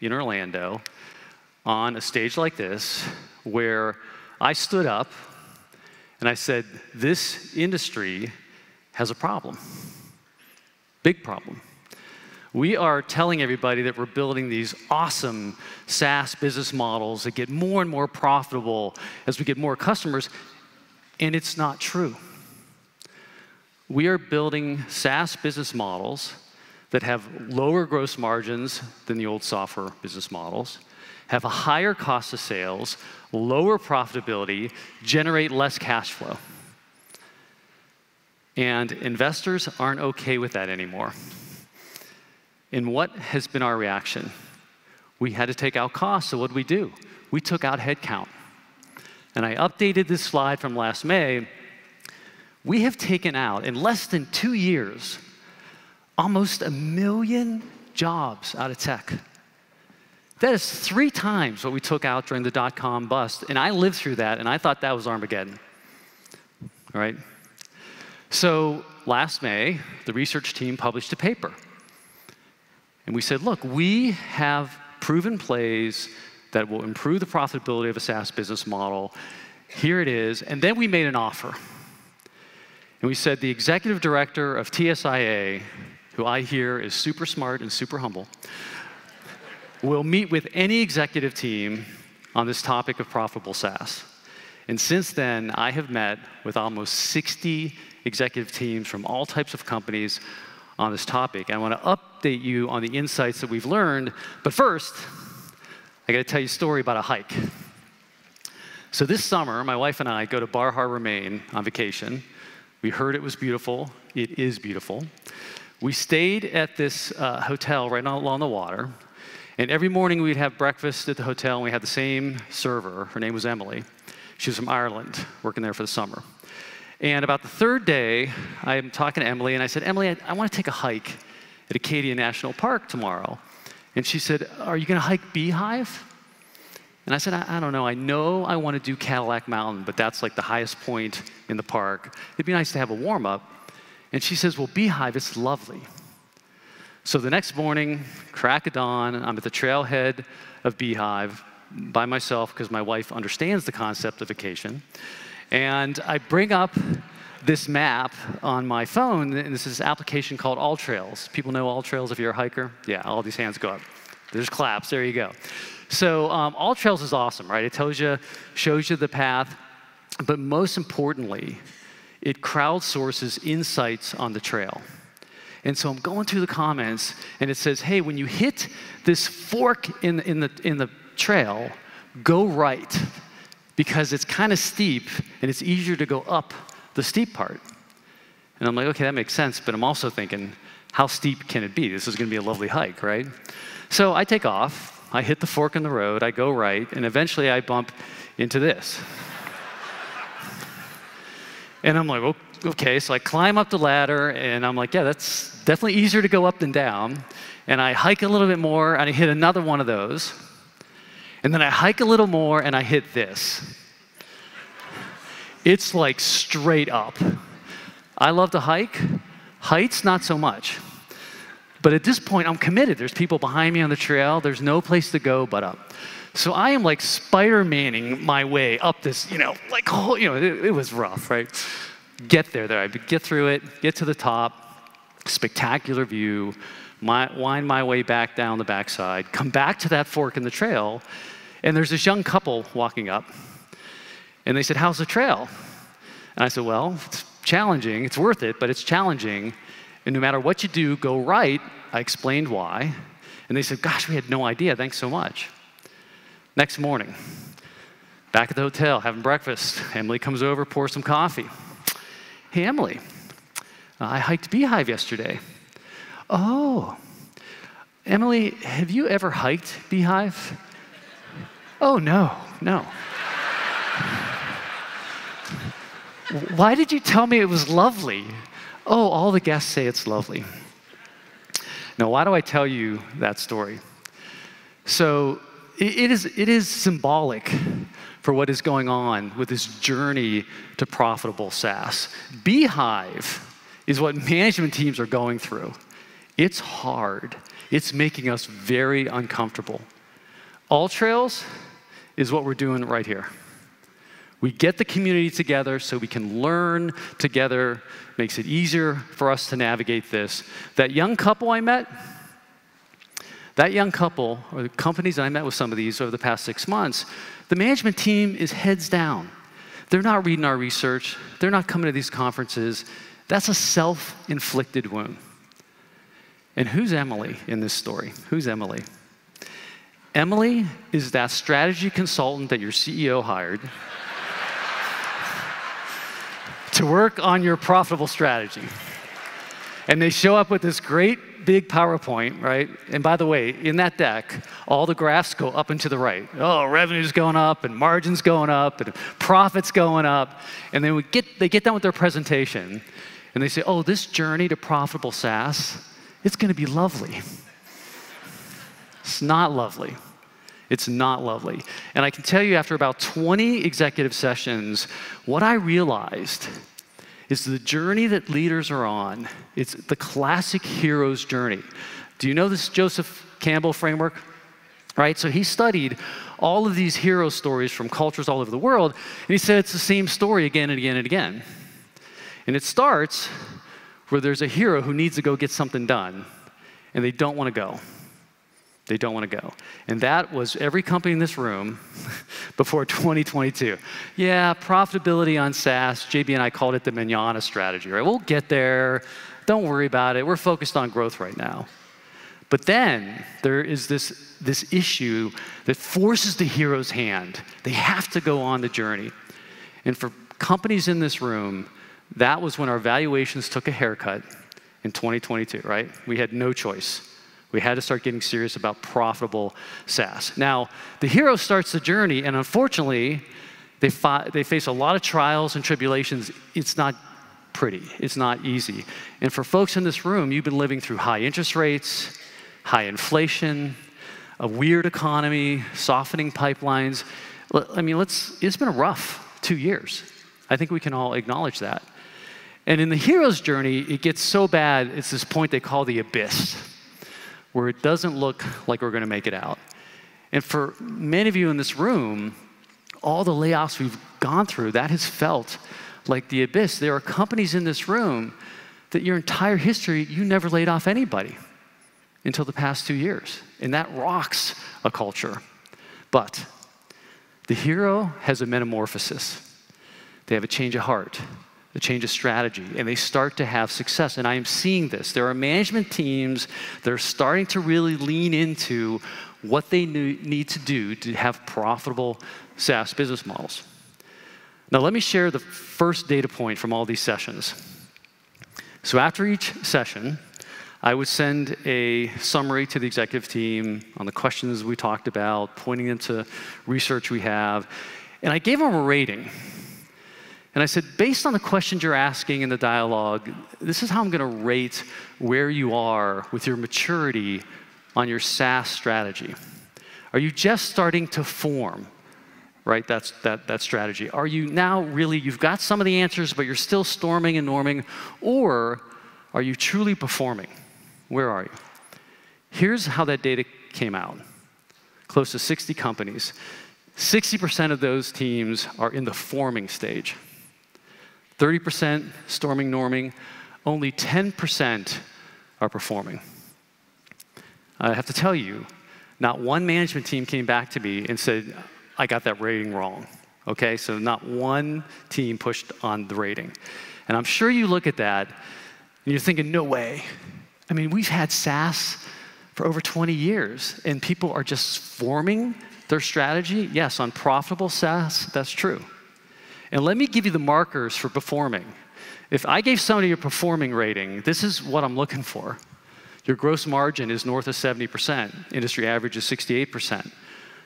in Orlando on a stage like this where I stood up and I said, This industry has a problem. Big problem. We are telling everybody that we're building these awesome SaaS business models that get more and more profitable as we get more customers, and it's not true. We are building SaaS business models that have lower gross margins than the old software business models, have a higher cost of sales, lower profitability, generate less cash flow. And investors aren't okay with that anymore. And what has been our reaction? We had to take out costs, so what did we do? We took out headcount. And I updated this slide from last May. We have taken out, in less than two years, almost a million jobs out of tech. That is three times what we took out during the dot com bust. And I lived through that, and I thought that was Armageddon. All right? So last May, the research team published a paper. And we said, look, we have proven plays that will improve the profitability of a SaaS business model. Here it is. And then we made an offer. And we said, the executive director of TSIA, who I hear is super smart and super humble, will meet with any executive team on this topic of profitable SaaS. And since then, I have met with almost 60 executive teams from all types of companies on this topic. I want to update you on the insights that we've learned. But first, I got to tell you a story about a hike. So this summer, my wife and I go to Bar Harbor, Maine on vacation. We heard it was beautiful. It is beautiful. We stayed at this uh, hotel right along the water, and every morning we'd have breakfast at the hotel, and we had the same server. Her name was Emily. She was from Ireland, working there for the summer. And about the third day, I'm talking to Emily, and I said, Emily, I, I want to take a hike at Acadia National Park tomorrow. And she said, Are you going to hike Beehive? And I said, I, I, don't know. I know I want to do Cadillac Mountain, but that's like the highest point in the park. It'd be nice to have a warm up. And she says, Well, Beehive, it's lovely. So the next morning, crack of dawn, I'm at the trailhead of Beehive by myself because my wife understands the concept of vacation. And I bring up this map on my phone, and this is an application called AllTrails. People know AllTrails if you're a hiker? Yeah, all these hands go up. There's claps, there you go. So um, AllTrails is awesome, right? It tells you, shows you the path, but most importantly, it crowdsources insights on the trail. And so I'm going through the comments, and it says, hey, when you hit this fork in, in, the, in the trail, go right, because it's kind of steep, and it's easier to go up the steep part. And I'm like, okay, that makes sense, but I'm also thinking, how steep can it be? This is going to be a lovely hike, right? So I take off, I hit the fork in the road, I go right, and eventually I bump into this. And I'm like, okay, so I climb up the ladder and I'm like, yeah, that's definitely easier to go up than down. And I hike a little bit more and I hit another one of those. And then I hike a little more and I hit this. It's like straight up. I love to hike, heights, not so much. But at this point, I'm committed. There's people behind me on the trail, there's no place to go but up. So I am like Spider Manning my way up this, you know, like, whole, you know, it, it was rough, right? Get there, there. I get through it, get to the top, spectacular view, my, wind my way back down the backside, come back to that fork in the trail, and there's this young couple walking up. And they said, How's the trail? And I said, Well, it's challenging, it's worth it, but it's challenging. And no matter what you do, go right. I explained why. And they said, Gosh, we had no idea. Thanks so much. Next morning, back at the hotel, having breakfast. Emily comes over, pours some coffee. Hey, Emily, uh, I hiked Beehive yesterday. Oh, Emily, have you ever hiked Beehive? Oh, no, no. Why did you tell me it was lovely? Oh, all the guests say it's lovely. Now, why do I tell you that story? So, it is, it is symbolic for what is going on with this journey to profitable SaaS. Beehive is what management teams are going through. It's hard. It's making us very uncomfortable. AllTrails is what we're doing right here. We get the community together so we can learn together, makes it easier for us to navigate this. That young couple I met, that young couple, or the companies I met with some of these over the past six months, the management team is heads down. They're not reading our research, they're not coming to these conferences. That's a self inflicted wound. And who's Emily in this story? Who's Emily? Emily is that strategy consultant that your CEO hired to work on your profitable strategy. And they show up with this great big PowerPoint, right? And by the way, in that deck, all the graphs go up and to the right. Oh, revenue's going up and margins going up and profits going up. And then we get, they get done with their presentation and they say, oh, this journey to profitable SaaS, it's going to be lovely. It's not lovely. It's not lovely. And I can tell you, after about 20 executive sessions, what I realized is the journey that leaders are on. It's the classic hero's journey. Do you know this Joseph Campbell framework? Right? So he studied all of these hero stories from cultures all over the world, and he said it's the same story again and again and again. And it starts where there's a hero who needs to go get something done, and they don't want to go. They don't want to go. And that was every company in this room before 2022. Yeah, profitability on SaaS. JB and I called it the manana strategy, right? We'll get there. Don't worry about it. We're focused on growth right now. But then there is this, this issue that forces the hero's hand. They have to go on the journey. And for companies in this room, that was when our valuations took a haircut in 2022, right? We had no choice. We had to start getting serious about profitable SaaS. Now, the hero starts the journey, and unfortunately, they, fi- they face a lot of trials and tribulations. It's not pretty, it's not easy. And for folks in this room, you've been living through high interest rates, high inflation, a weird economy, softening pipelines. I mean, let's, it's been a rough two years. I think we can all acknowledge that. And in the hero's journey, it gets so bad, it's this point they call the abyss where it doesn't look like we're going to make it out. And for many of you in this room, all the layoffs we've gone through, that has felt like the abyss. There are companies in this room that your entire history, you never laid off anybody until the past two years. And that rocks a culture. But the hero has a metamorphosis, they have a change of heart a change of strategy, and they start to have success. And I am seeing this. There are management teams that are starting to really lean into what they need to do to have profitable SaaS business models. Now, let me share the first data point from all these sessions. So, after each session, I would send a summary to the executive team on the questions we talked about, pointing them to research we have, and I gave them a rating. And I said, based on the questions you're asking in the dialogue, this is how I'm going to rate where you are with your maturity on your SaaS strategy. Are you just starting to form, right? That's that, that strategy. Are you now really, you've got some of the answers, but you're still storming and norming? Or are you truly performing? Where are you? Here's how that data came out close to 60 companies. 60% of those teams are in the forming stage. 30% storming norming, only 10% are performing. I have to tell you, not one management team came back to me and said, I got that rating wrong. Okay, so not one team pushed on the rating. And I'm sure you look at that and you're thinking, no way. I mean, we've had SaaS for over 20 years and people are just forming their strategy. Yes, on profitable SaaS, that's true. And let me give you the markers for performing. If I gave somebody a performing rating, this is what I'm looking for. Your gross margin is north of 70%, industry average is 68%.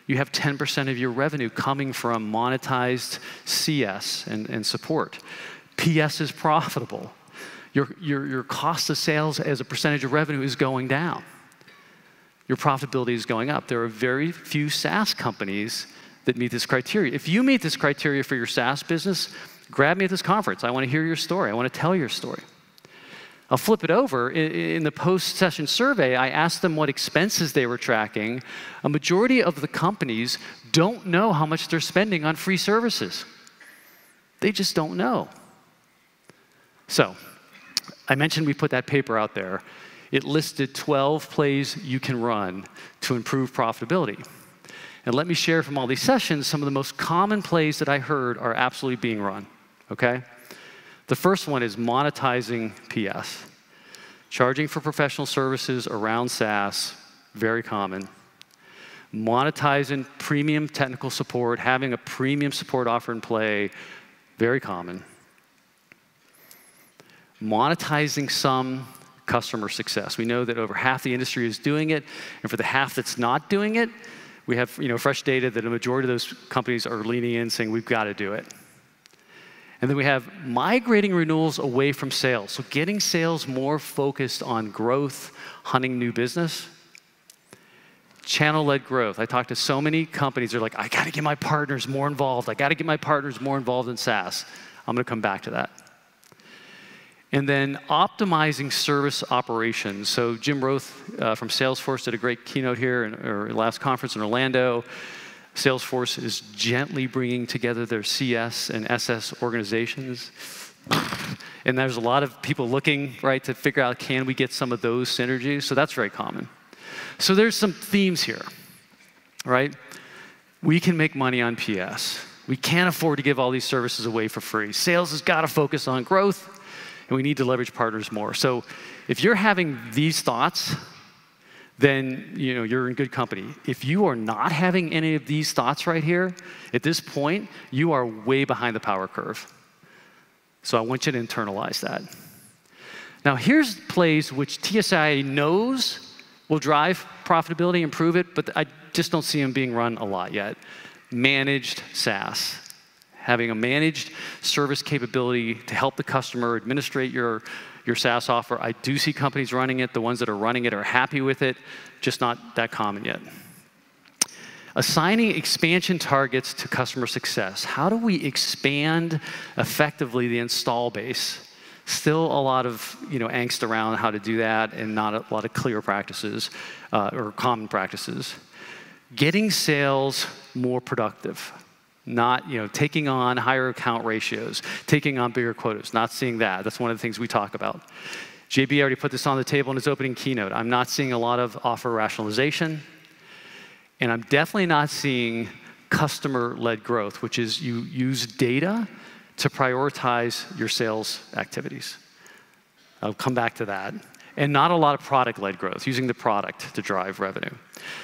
You have 10% of your revenue coming from monetized CS and, and support. PS is profitable. Your, your, your cost of sales as a percentage of revenue is going down. Your profitability is going up. There are very few SaaS companies that meet this criteria. If you meet this criteria for your SaaS business, grab me at this conference. I want to hear your story. I want to tell your story. I'll flip it over. In, the post session survey, I asked them what expenses they were tracking. A majority of the companies don't know how much they're spending on free services. They just don't know. So, I mentioned we put that paper out there. It listed 12 plays you can run to improve profitability. And let me share from all these sessions some of the most common plays that I heard are absolutely being run, okay? The first one is monetizing PS. Charging for professional services around SaaS, very common. Monetizing premium technical support, having a premium support offer in play, very common. Monetizing some customer success. We know that over half the industry is doing it, and for the half that's not doing it, we have you know, fresh data that a majority of those companies are leaning in saying, we've got to do it. And then we have migrating renewals away from sales. So getting sales more focused on growth, hunting new business. Channel led growth. I talked to so many companies, they're like, I got to get my partners more involved. I got to get my partners more involved in SaaS. I'm going to come back to that. And then optimizing service operations. So Jim Roth uh, from Salesforce did a great keynote here in our last conference in Orlando. Salesforce is gently bringing together their CS and SS organizations. and there's a lot of people looking, right, to figure out can we get some of those synergies? So that's very common. So there's some themes here, right? We can make money on PS. We can't afford to give all these services away for free. Sales has got to focus on growth and we need to leverage partners more. So if you're having these thoughts, then you know you're in good company. If you are not having any of these thoughts right here, at this point, you are way behind the power curve. So I want you to internalize that. Now here's plays which TSI knows will drive profitability, improve it, but I just don't see them being run a lot yet. Managed SaaS having a managed service capability to help the customer administrate your, your SaaS offer. I do see companies running it. The ones that are running it are happy with it, just not that common yet. Assigning expansion targets to customer success. How do we expand effectively the install base? Still a lot of you know, angst around how to do that and not a lot of clear practices uh, or common practices. Getting sales more productive not you know taking on higher account ratios taking on bigger quotas not seeing that. That's one of the things we talk about. Jb already put this on the table in his opening keynote. I'm not seeing a lot of offer rationalization and i'm definitely not seeing customer-led growth which is you use data to prioritize your sales activities. I'll come back to that. And not a lot of product-led growth, using the product to drive revenue.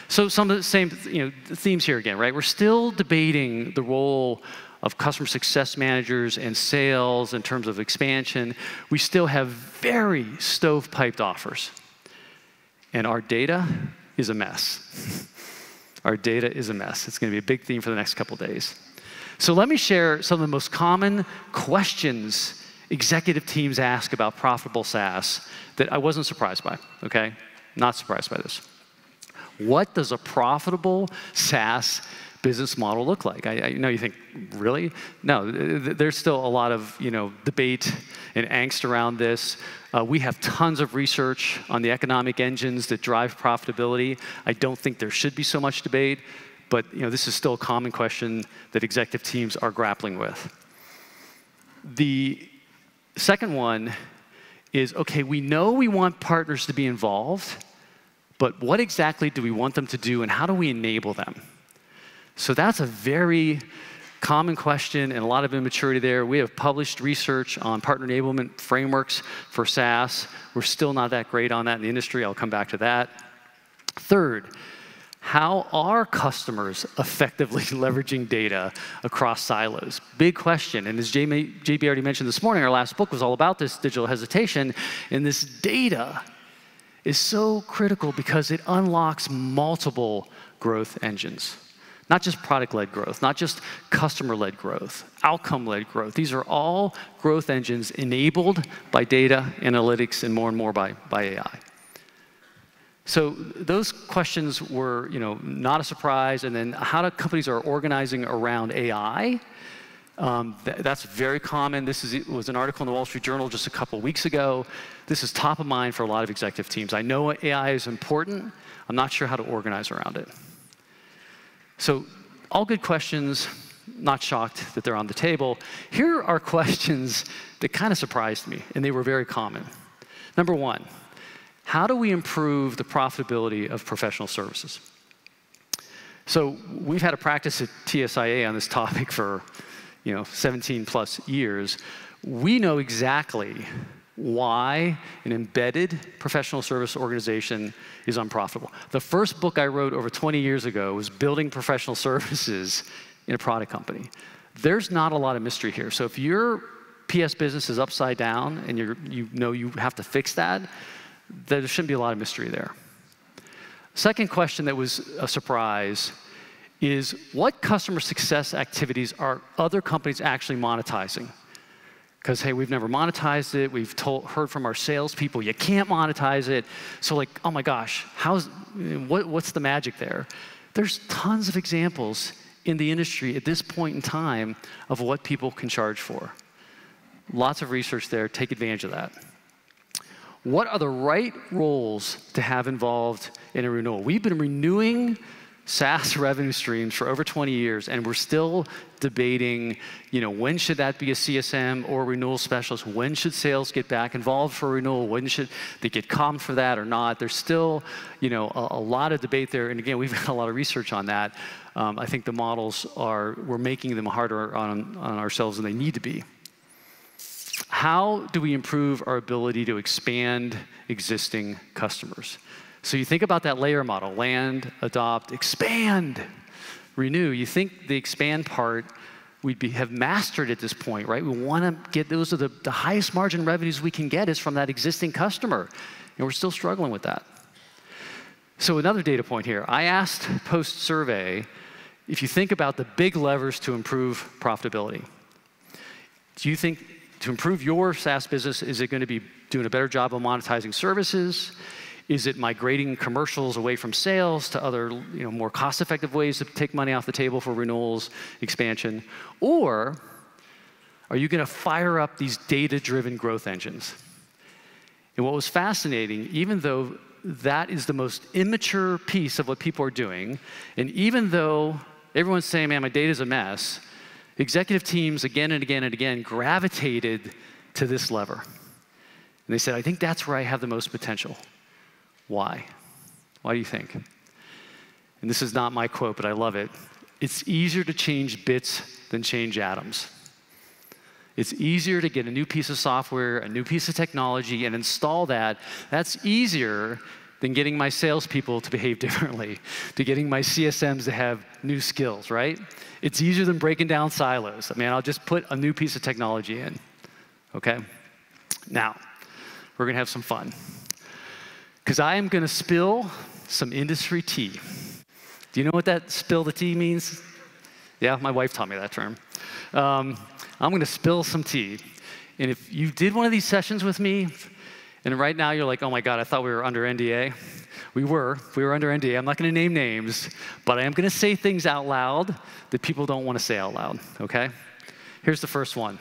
So some of the same you know, themes here again, right? We're still debating the role of customer success managers and sales in terms of expansion. We still have very stovepiped offers. And our data is a mess. our data is a mess. It's going to be a big theme for the next couple days. So let me share some of the most common questions executive teams ask about profitable SaaS that I wasn't surprised by, okay? Not surprised by this. What does a profitable SaaS business model look like? I, I know you think, really? No, there's still a lot of you know debate and angst around this. Uh, we have tons of research on the economic engines that drive profitability. I don't think there should be so much debate, but you know this is still a common question that executive teams are grappling with. The second one is okay, we know we want partners to be involved, but what exactly do we want them to do and how do we enable them? So that's a very common question and a lot of immaturity there. We have published research on partner enablement frameworks for SaaS. We're still not that great on that in the industry. I'll come back to that. Third, how are customers effectively leveraging data across silos? Big question. And as JB already mentioned this morning, our last book was all about this digital hesitation. And this data is so critical because it unlocks multiple growth engines. Not just product led growth, not just customer led growth, outcome led growth. These are all growth engines enabled by data, analytics, and more and more by, by AI. So those questions were, you know, not a surprise. And then how do companies are organizing around AI? Um, th that's very common. This is, was an article in the Wall Street Journal just a couple weeks ago. This is top of mind for a lot of executive teams. I know AI is important. I'm not sure how to organize around it. So, all good questions. Not shocked that they're on the table. Here are questions that kind of surprised me, and they were very common. Number one, how do we improve the profitability of professional services? So we've had a practice at TSIA on this topic for, you know, 17 plus years. We know exactly why an embedded professional service organization is unprofitable. The first book I wrote over 20 years ago was Building Professional Services in a Product Company. There's not a lot of mystery here. So if your PS business is upside down and you you know you have to fix that, there shouldn't be a lot of mystery there. Second question that was a surprise is what customer success activities are other companies actually monetizing? because hey, we've never monetized it. We've told, heard from our salespeople you can't monetize it. So like, oh my gosh, how's what, what's the magic there? There's tons of examples in the industry at this point in time of what people can charge for. Lots of research there. Take advantage of that. What are the right roles to have involved in a renewal? We've been renewing SaaS revenue streams for over 20 years, and we're still debating, you know, when should that be a CSM or renewal specialist? When should sales get back involved for renewal? When should they get comped for that or not? There's still, you know, a, a lot of debate there. And again, we've got a lot of research on that. Um, I think the models are, we're making them harder on, on ourselves than they need to be. How do we improve our ability to expand existing customers? So you think about that LAER model land, adopt, expand, renew. You think the expand part we'd be, have mastered at this point, right? We want to get those are the, the highest margin revenues we can get is from that existing customer. And we're still struggling with that. So, another data point here I asked post survey if you think about the big levers to improve profitability. Do you think to improve your SaaS business, is it going to be doing a better job of monetizing services? Is it migrating commercials away from sales to other, you know, more cost-effective ways to take money off the table for renewals, expansion? Or are you going to fire up these data-driven growth engines? And what was fascinating, even though that is the most immature piece of what people are doing, and even though everyone's saying, man, my data's a mess, executive teams again and again and again gravitated to this lever. And they said, I think that's where I have the most potential. Why? Why do you think? And this is not my quote, but I love it. It's easier to change bits than change atoms. It's easier to get a new piece of software, a new piece of technology, and install that. That's easier than getting my salespeople to behave differently, to getting my CSMs to have new skills, right? It's easier than breaking down silos. I mean, I'll just put a new piece of technology in, okay? Now, we're gonna have some fun because I am going to spill some industry tea. Do you know what that spill the tea means? Yeah, my wife taught me that term. Um, I'm going to spill some tea. And if you did one of these sessions with me, and right now you're like, oh my God, I thought we were under NDA. We were. We were under NDA. I'm not going to name names, but I am going to say things out loud that people don't want to say out loud, okay? Here's the first one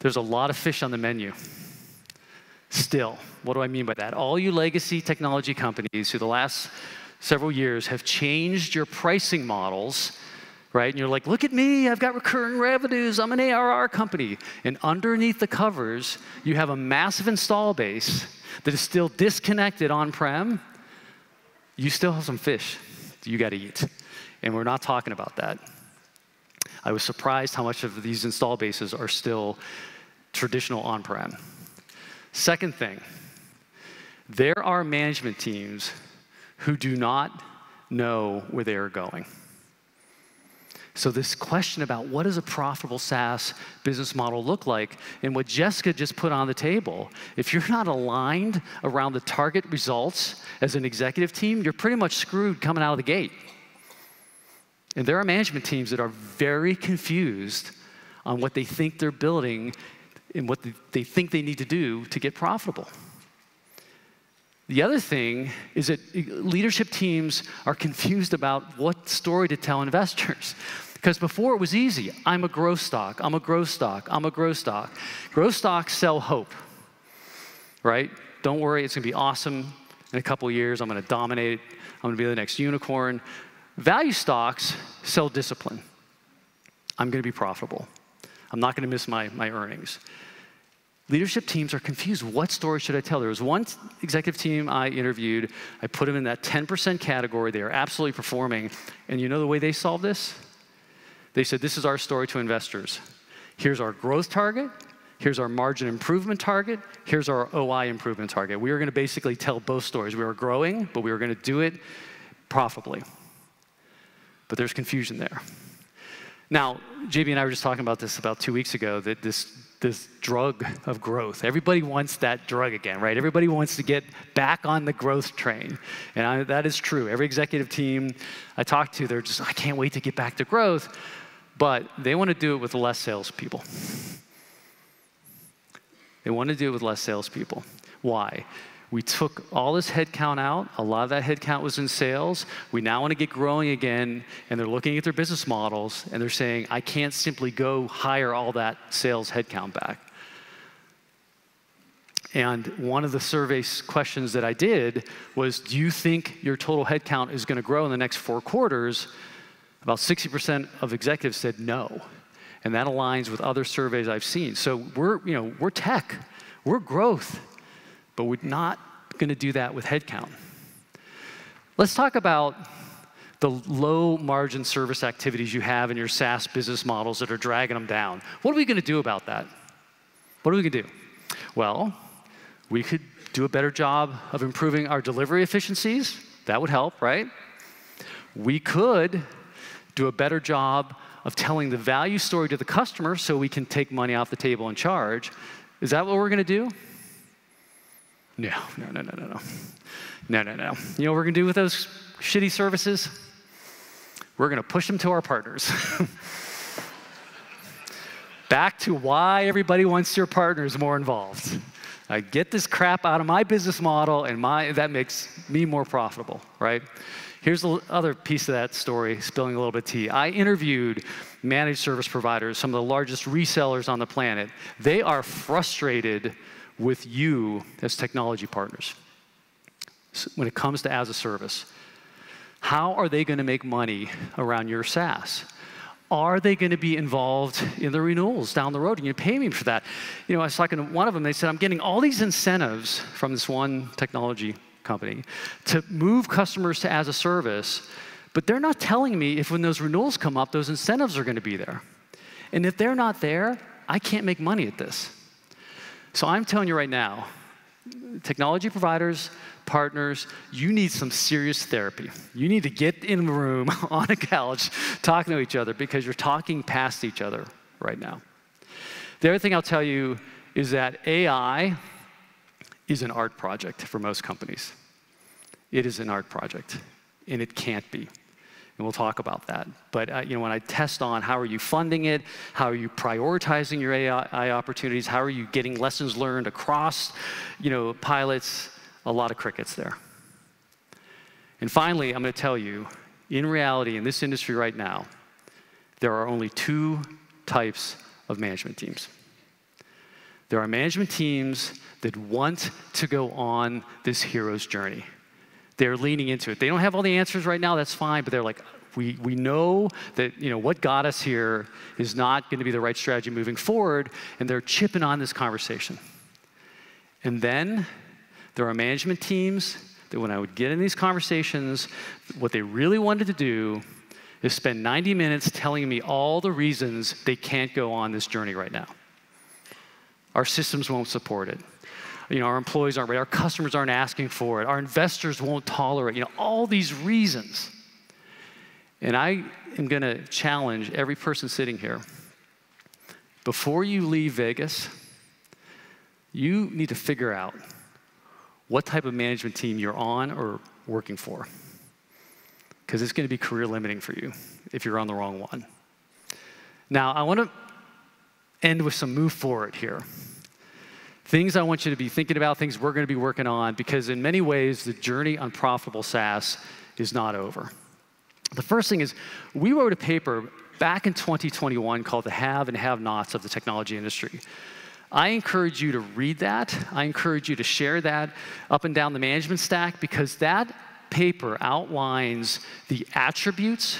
there's a lot of fish on the menu. Still, what do I mean by that? All you legacy technology companies who the last several years have changed your pricing models, right? And you're like, look at me, I've got recurring revenues, I'm an ARR company. And underneath the covers, you have a massive install base that is still disconnected on prem. You still have some fish you got to eat. And we're not talking about that. I was surprised how much of these install bases are still traditional on prem. Second thing, there are management teams who do not know where they are going. So, this question about what does a profitable SaaS business model look like, and what Jessica just put on the table, if you're not aligned around the target results as an executive team, you're pretty much screwed coming out of the gate. And there are management teams that are very confused on what they think they're building in what they think they need to do to get profitable. The other thing is that eh, leadership teams are confused about what story to tell investors. Because before it was easy. I'm a growth stock, I'm a growth stock, I'm a growth stock. Growth stocks sell hope, right? Don't worry, it's gonna be awesome in a couple years. I'm gonna dominate, I'm gonna be the next unicorn. Value stocks sell discipline. I'm gonna be profitable. I'm not gonna miss my, my earnings. Leadership teams are confused. What story should I tell? There was one executive team I interviewed. I put them in that 10% category. They are absolutely performing. And you know the way they solved this? They said, This is our story to investors. Here's our growth target. Here's our margin improvement target. Here's our OI improvement target. We are going to basically tell both stories. We were growing, but we were going to do it profitably. But there's confusion there. Now, JB and I were just talking about this about two weeks ago that this, this drug of growth, everybody wants that drug again, right? Everybody wants to get back on the growth train. And I, that is true. Every executive team I talk to, they're just, I can't wait to get back to growth but they want to do it with less salespeople. They want to do it with less salespeople. Why? We took all this headcount out. A lot of that headcount was in sales. We now want to get growing again, and they're looking at their business models and they're saying, I can't simply go hire all that sales headcount back. And one of the survey questions that I did was Do you think your total headcount is going to grow in the next four quarters? About 60% of executives said no. And that aligns with other surveys I've seen. So we're, you know, we're tech, we're growth, but we're not going to do that with headcount. Let's talk about the low margin service activities you have in your SaaS business models that are dragging them down. What are we going to do about that? What are we going to do? Well, we could do a better job of improving our delivery efficiencies. That would help, right? We could do a better job of telling the value story to the customer so we can take money off the table and charge. Is that what we're going to do? No, no, no, no, no, no. No, no, no. You know what we're going to do with those shitty services? We're going to push them to our partners. Back to why everybody wants your partners more involved. I get this crap out of my business model, and my, that makes me more profitable, right? Here's the other piece of that story, spilling a little bit of tea. I interviewed managed service providers, some of the largest resellers on the planet. They are frustrated with you as technology partners when it comes to as a service. How are they going to make money around your SaaS? Are they going to be involved in the renewals down the road? And you pay me for that. You know, I was talking to one of them. They said, I'm getting all these incentives from this one technology company to move customers to as a service, but they're not telling me if when those renewals come up, those incentives are going to be there. And if they're not there, I can't make money at this. So I'm telling you right now, technology providers, partners, you need some serious therapy. You need to get in the room on a couch talking to each other because you're talking past each other right now. The other thing I'll tell you is that AI is an art project for most companies. It is an art project, and it can't be. And we'll talk about that. But uh, you know, when I test on how are you funding it, how are you prioritizing your AI opportunities, how are you getting lessons learned across, you know, pilots, a lot of crickets there. And finally, I'm going to tell you, in reality, in this industry right now, there are only two types of management teams. There are management teams that want to go on this hero's journey. They're leaning into it. They don't have all the answers right now, that's fine, but they're like, we, we know that you know what got us here is not going to be the right strategy moving forward, and they're chipping on this conversation. And then there are management teams that when I would get in these conversations, what they really wanted to do is spend 90 minutes telling me all the reasons they can't go on this journey right now. Our systems won't support it. You know, our employees aren't ready, our customers aren't asking for it, our investors won't tolerate, you know, all these reasons. And I am going to challenge every person sitting here. Before you leave Vegas, you need to figure out what type of management team you're on or working for. Because it's going to be career limiting for you if you're on the wrong one. Now, I want to end with some move forward here. Things I want you to be thinking about, things we're going to be working on, because in many ways, the journey on profitable SaaS is not over. The first thing is, we wrote a paper back in 2021 called The Have and Have Nots of the Technology Industry. I encourage you to read that. I encourage you to share that up and down the management stack because that paper outlines the attributes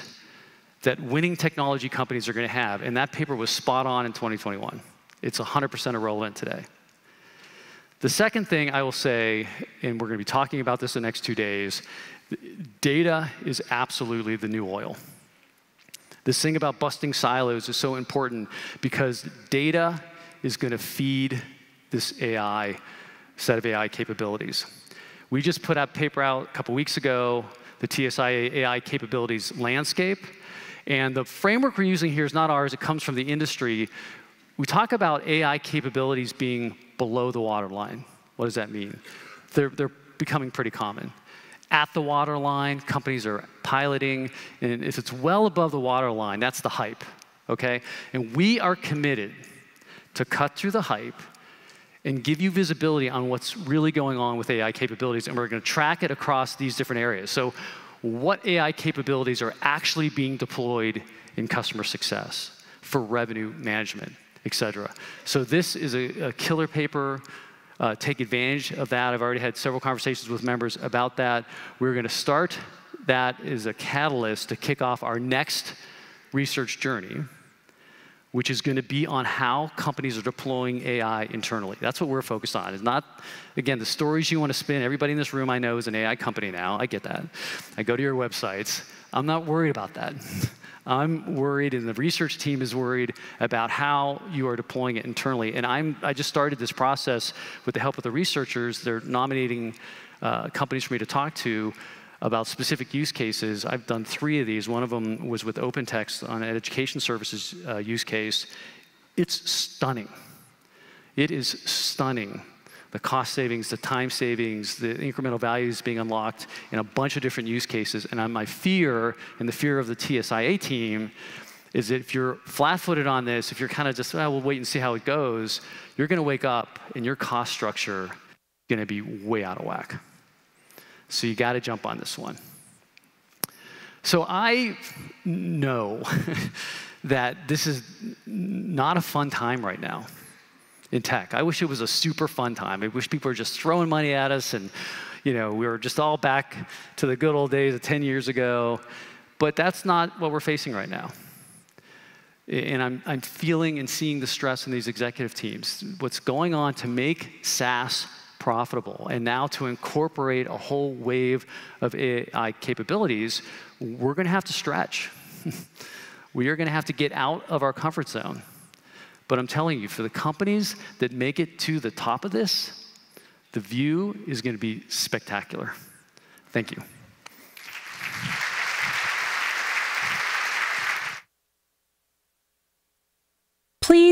that winning technology companies are going to have. And that paper was spot on in 2021. It's 100% irrelevant today. The second thing I will say, and we're going to be talking about this the next two days, data is absolutely the new oil. This thing about busting silos is so important because data is going to feed this AI set of AI capabilities. We just put out paper out a couple weeks ago, the TSIA AI capabilities landscape. And the framework we're using here is not ours, it comes from the industry. We talk about AI capabilities being below the waterline. What does that mean? They're, they're becoming pretty common. At the waterline, companies are piloting, and if it's well above the waterline, that's the hype, okay? And we are committed to cut through the hype and give you visibility on what's really going on with AI capabilities, and we're gonna track it across these different areas. So what AI capabilities are actually being deployed in customer success for revenue management, et cetera. So this is a, a killer paper. Uh, take advantage of that. I've already had several conversations with members about that. We're going to start that as a catalyst to kick off our next research journey, which is going to be on how companies are deploying AI internally. That's what we're focused on. It's not, again, the stories you want to spin. Everybody in this room I know is an AI company now. I get that. I go to your websites. I'm not worried about that. I'm worried, and the research team is worried about how you are deploying it internally. And I'm, I just started this process with the help of the researchers. They're nominating uh, companies for me to talk to about specific use cases. I've done three of these. One of them was with OpenText on an education services uh, use case. It's stunning. It is stunning the cost savings, the time savings, the incremental values being unlocked in a bunch of different use cases. And my fear and the fear of the TSIA team is that if you're flat-footed on this, if you're kind of just, oh, we'll wait and see how it goes, you're going to wake up and your cost structure is going to be way out of whack. So you got to jump on this one. So I know that this is not a fun time right now in tech. I wish it was a super fun time. I wish people were just throwing money at us and, you know, we were just all back to the good old days of 10 years ago. But that's not what we're facing right now. And I'm, I'm feeling and seeing the stress in these executive teams. What's going on to make SaaS profitable and now to incorporate a whole wave of AI capabilities, we're going to have to stretch. we are going to have to get out of our comfort zone. But I'm telling you, for the companies that make it to the top of this, the view is going to be spectacular. Thank you. Please